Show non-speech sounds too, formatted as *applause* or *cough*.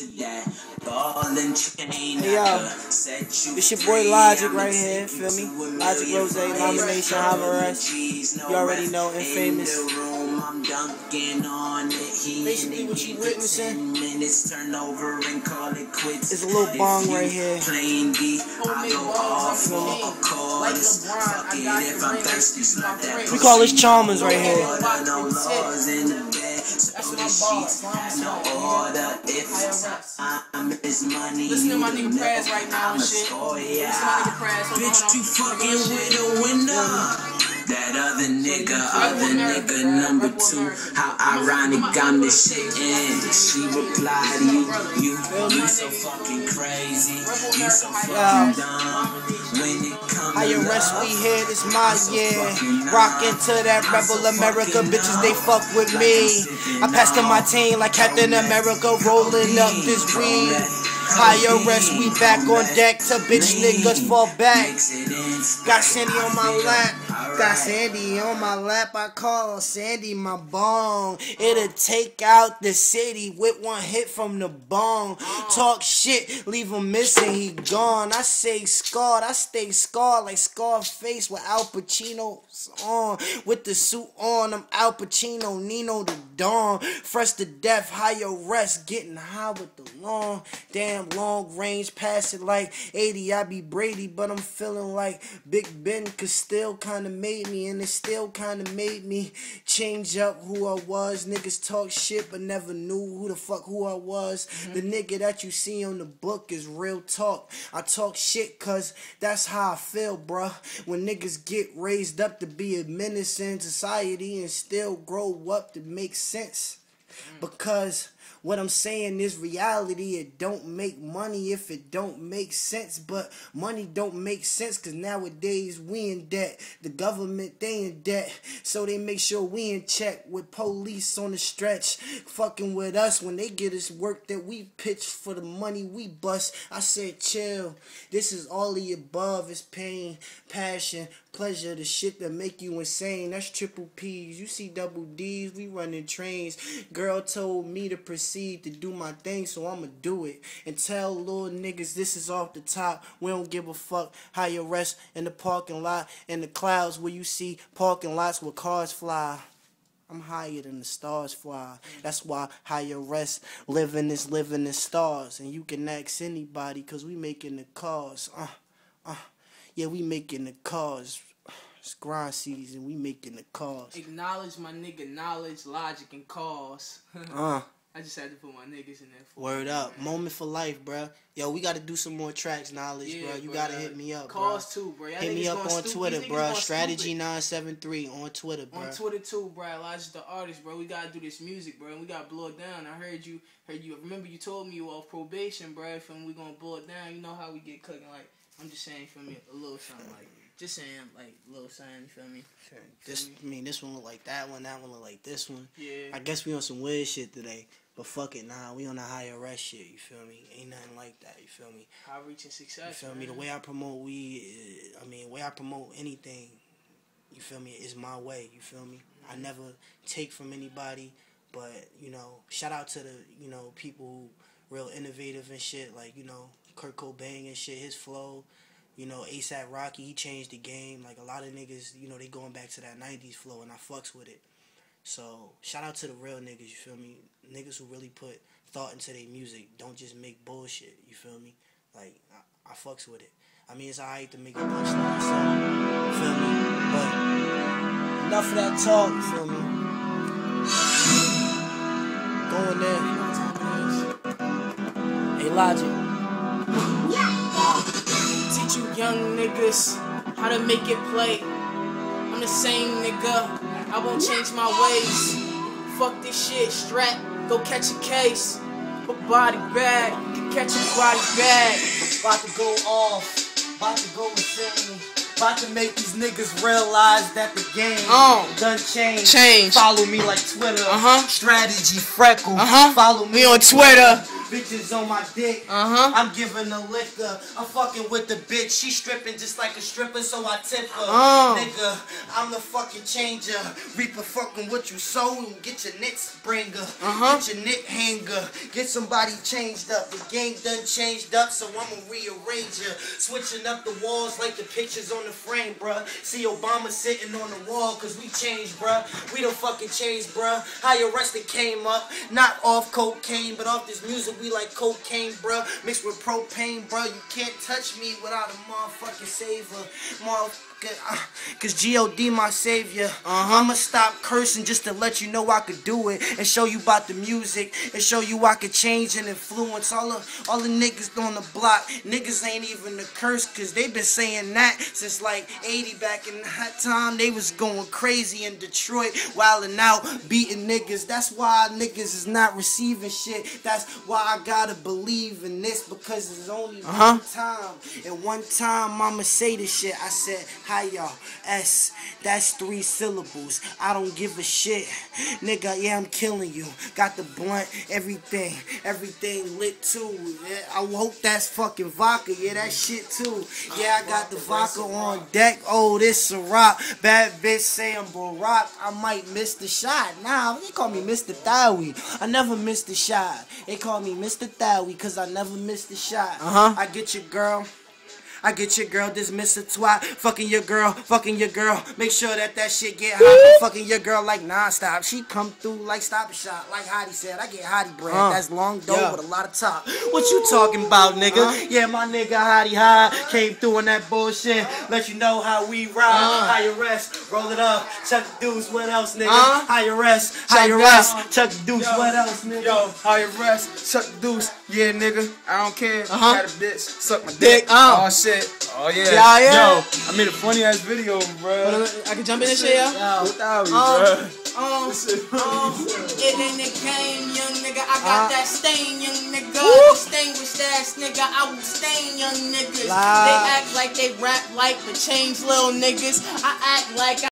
Hey yo, it's your boy Logic right here, feel me? Logic Rose, nomination, Alvarez. You already know, infamous. Basically, what you witnessing is a little bong right here. Feel me? We call this Chalmers right here. That's my boss. No order if time is money. Listen to my nigga Prez right now and shit. Listen to my nigga Prez. Bitch, you fucking with a winner. That other nigga, other nigga number two. How ironic I'm the shit. And she replied, you, you, you so fucking crazy. You so fucking dumb. HRS, we here, this my year. Rockin' to that rebel America, bitches, they fuck with me. I passed to my team like Captain America, rolling up this weed. HRS, we back on deck to bitch niggas fall back. Got Sandy on my lap. Got Sandy on my lap, I call Sandy my bong. It'll take out the city with one hit from the bong. Talk shit, leave him missing, he gone. I say scarred, I stay scarred like Scarface with Al Pacino on. With the suit on, I'm Al Pacino, Nino the Dawn. Fresh to death, higher rest, getting high with the long, damn long range, pass it like 80. I be Brady, but I'm feeling like Big Ben could still kinda made me, and it still kind of made me change up who I was. Niggas talk shit, but never knew who the fuck who I was. Mm-hmm. The nigga that you see on the book is real talk. I talk shit cause that's how I feel, bruh. When niggas get raised up to be a menace in society and still grow up to make sense. Mm. Because what I'm saying is reality. It don't make money if it don't make sense. But money don't make sense because nowadays we in debt. The government, they in debt. So they make sure we in check with police on the stretch. Fucking with us when they get us work that we pitch for the money we bust. I said chill. This is all the above. It's pain, passion, pleasure, the shit that make you insane. That's triple P's. You see double D's, we running trains. Girl told me to proceed to do my thing, so I'ma do it. And tell little niggas this is off the top. We don't give a fuck how you rest in the parking lot in the clouds where you see parking lots where cars fly. I'm higher than the stars fly. That's why higher rest living is living in stars. And you can ask anybody because we making the cars. Uh, uh. Yeah, we making the cars. It's grind season. We making the cars. Acknowledge my nigga knowledge, logic, and cause. *laughs* uh. I just had to put my niggas in there. Word up, man. moment for life, bro. Yo, we got to do some more tracks, knowledge, yeah, bro. You got to hit me up, Cause too, bro. Y'all hit me up on Twitter, bro. Strategy nine seven three on Twitter, bro. On Twitter too, bro. Elijah the artist, bro. We gotta do this music, bro. And we gotta blow it down. I heard you, heard you. Remember you told me you off probation, bro. And we gonna blow it down. You know how we get cooking, like I'm just saying, for me, a little something like just saying, like little something. You feel me? Sure. This, I mean, this one look like that one. That one look like this one. Yeah. I guess we on some weird shit today. But fuck it, nah, we on a higher rest shit. You feel me? Ain't nothing like that. You feel me? High reaching success. You feel man. me? The way I promote weed, I mean, the way I promote anything, you feel me? Is my way. You feel me? Mm-hmm. I never take from anybody. But you know, shout out to the you know people who real innovative and shit. Like you know, Kurt Cobain and shit. His flow you know, ASAP Rocky, he changed the game. Like a lot of niggas, you know, they going back to that '90s flow, and I fucks with it. So shout out to the real niggas. You feel me? Niggas who really put thought into their music. Don't just make bullshit. You feel me? Like I, I fucks with it. I mean, it's alright to make a punchline song. You feel me? But enough of that talk. You feel me? Going there. Hey, Logic young niggas how to make it play. I'm the same nigga, I won't change my ways. Fuck this shit, strap, go catch a case. Put body bag, catch a body bag. About to go off, about to go insane. About to make these niggas realize that the game uh, done changed. Change. Follow me like Twitter. Uh huh. Strategy freckle. Uh huh. Follow me, me on Twitter. Bitches on my dick. Uh-huh. I'm giving her liquor. I'm fucking with the bitch. She stripping just like a stripper, so I tip her. Oh. Nigga, I'm the fucking changer. Reaper fucking what you sow and get your knits bringer. Uh-huh. Get your knit hanger. Get somebody changed up. The game done changed up, so I'ma rearrange her. Switching up the walls like the pictures on the frame, bruh. See Obama sitting on the wall, cause we changed, bruh. We don't fucking change, bruh. High arrested came up, not off cocaine, but off this music we like cocaine, bruh. Mixed with propane, bruh. You can't touch me without a motherfucking saver. Motherfucker. Uh, Cause G.O.D. my savior. Uh-huh. I'ma stop cursing just to let you know I could do it. And show you about the music. And show you I could change and influence all the all the niggas on the block. Niggas ain't even a curse cause they been saying that since like 80 back in that time. They was going crazy in Detroit, wilding out, beating niggas. That's why niggas is not receiving shit. That's why I gotta believe in this because it's only Uh-huh. one time. And one time I'ma say this shit. I said, hi y'all. S, that's three syllables. I don't give a shit. Nigga, yeah, I'm killing you. Got the blunt, everything. Everything lit too. Yeah, I hope that's fucking vodka. Yeah, that shit too. Yeah, I got the vodka on deck. Oh, this a rock. Bad bitch saying Barack. I might miss the shot. Nah, they call me Mr. Thawi. I never miss the shot. They call me Mr. Thawi because I never miss the shot. Uh-huh. I get your girl. I get your girl dismiss a twat, fucking your girl, fucking your girl. Make sure that that shit get hot. fucking your girl like nonstop. She come through like stop and shot, like Hottie said. I get Hottie bread. Uh, That's long dough yeah. with a lot of top. What you talking about, nigga? Uh. Yeah, my nigga Hottie High came through on that bullshit. Let you know how we ride. Uh. High arrest, roll it up. Chuck the deuce. What else, nigga? Uh. High arrest, high Chuck arrest. that. Chuck the deuce. What else, nigga? Yo, high rest, the deuce. Yeah, nigga, I don't care. Uh-huh. Had a bitch, suck my Dick, dick. Oh shit. Oh yeah. Yeah, yeah. Yo, I made a funny ass video, bro. I can jump in this shit, yo? Without me, Um. Um, um, it ain't the game, young nigga. I got Uh. that stain, young nigga. Woo. Distinguished ass nigga. I will stain young niggas. Loud. They act like they rap like the change little niggas. I act like I